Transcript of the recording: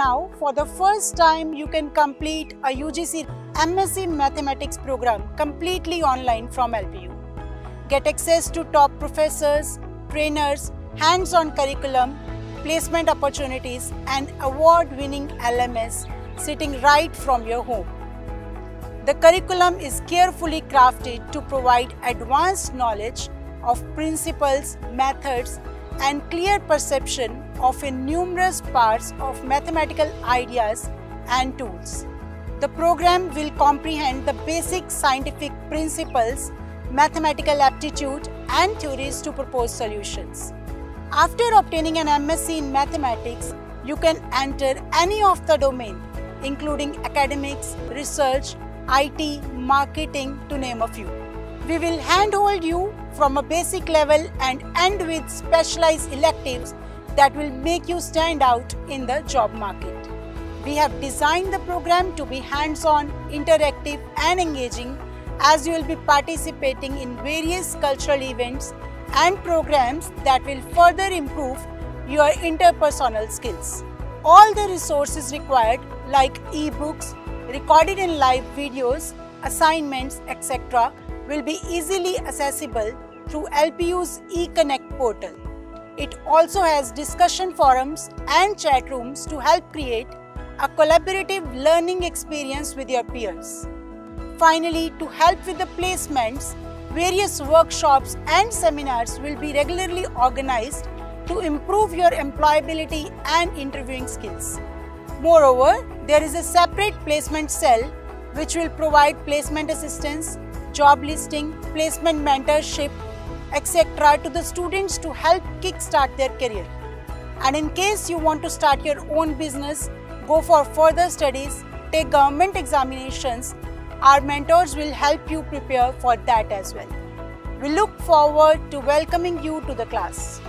Now, for the first time, you can complete a UGC MSc Mathematics program completely online from LPU. Get access to top professors, trainers, hands-on curriculum, placement opportunities and award-winning LMS sitting right from your home. The curriculum is carefully crafted to provide advanced knowledge of principles, methods and clear perception of numerous parts of mathematical ideas and tools. The program will comprehend the basic scientific principles, mathematical aptitude and theories to propose solutions. After obtaining an MSc in mathematics, you can enter any of the domain including academics, research, IT, marketing to name a few. We will handhold you from a basic level and end with specialized electives that will make you stand out in the job market. We have designed the program to be hands-on, interactive and engaging as you will be participating in various cultural events and programs that will further improve your interpersonal skills. All the resources required like e-books, recorded in live videos, assignments, etc. will be easily accessible through LPU's eConnect portal. It also has discussion forums and chat rooms to help create a collaborative learning experience with your peers. Finally, to help with the placements, various workshops and seminars will be regularly organized to improve your employability and interviewing skills. Moreover, there is a separate placement cell which will provide placement assistance, job listing, placement mentorship, etc. to the students to help kickstart their career. And in case you want to start your own business, go for further studies, take government examinations, our mentors will help you prepare for that as well. We look forward to welcoming you to the class.